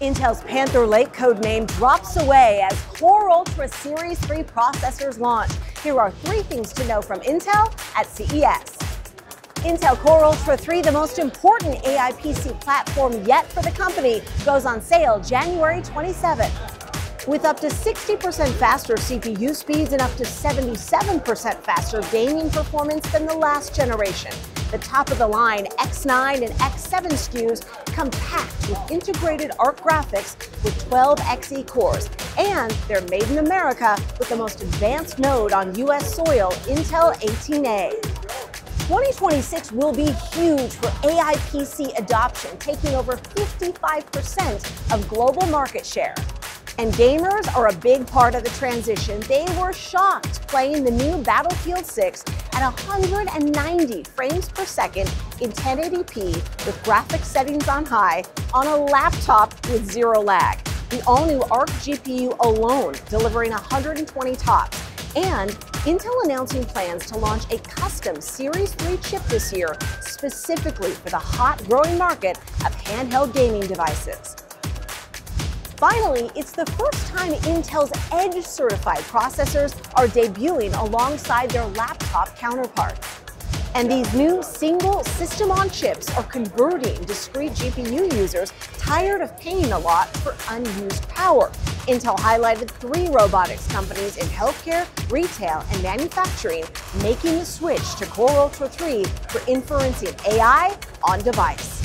Intel's Panther Lake codename drops away as Core Ultra Series 3 processors launch. Here are three things to know from Intel at CES. Intel Core Ultra 3, the most important AI PC platform yet for the company, goes on sale January 27th. With up to 60% faster CPU speeds and up to 77% faster gaming performance than the last generation. The top of the line X9 and X7 SKUs come packed with integrated ARC graphics with 12 Xe cores, and they're made in America with the most advanced node on US soil, Intel 18A. 2026 will be huge for AI PC adoption, taking over 55% of global market share. And gamers are a big part of the transition. They were shocked playing the new Battlefield 6 at 190 frames per second in 1080p with graphics settings on high on a laptop with zero lag. The all-new Arc GPU alone delivering 120 tops. And Intel announcing plans to launch a custom Series 3 chip this year, specifically for the hot growing market of handheld gaming devices. Finally, it's the first time Intel's Edge certified processors are debuting alongside their laptop counterparts. And these new single system on chips are converting discrete GPU users tired of paying a lot for unused power. Intel highlighted three robotics companies in healthcare, retail, and manufacturing making the switch to Core Ultra 3 for inferencing AI on device.